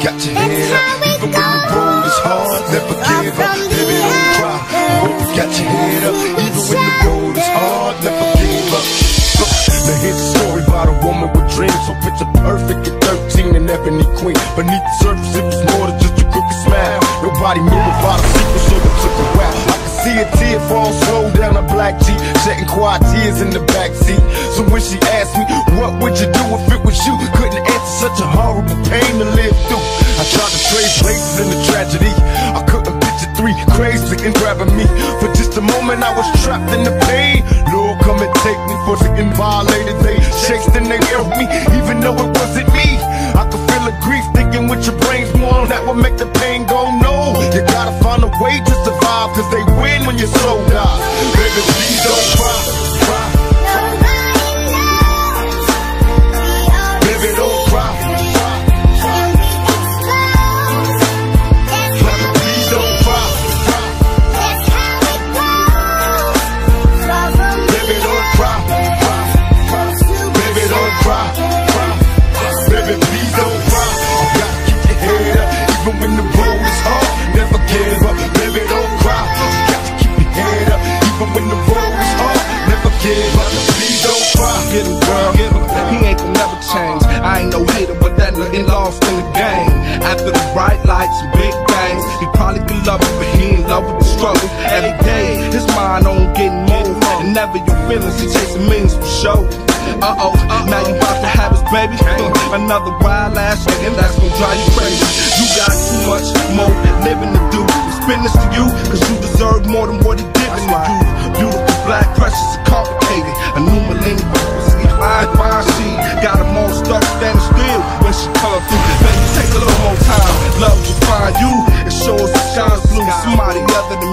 got your head up. Even when the road is hard, never give up. Baby, don't cry. Always got your head up. Even when the road is hard, never give up. Look, Now here's a story about a woman with dreams So picture perfect at 13 and ebony queen Beneath the surface it was more than just a crooked smile Nobody knew about a secret so it took a while I could see a tear fall slow down a black Jeep Shedding quiet tears in the backseat So when she asked me, what would you do a horrible pain to live through. I tried to trade places in the tragedy. I couldn't picture three crazy and grabbing me. For just a moment I was trapped in the pain. Lord come and take me for getting violated They chased and they held me even though it wasn't lost in the game. After the bright lights and big bangs, he probably could love it, but he ain't love with the struggle. Every day, his mind on getting more. And never your feelings, he chasing means for show. Uh oh, now you about to have his baby. Uh, another wild ass and that's gonna drive you crazy. You got too much more living to do. Spin this to you.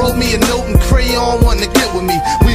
wrote me a note and crayon, wanted to get with me. We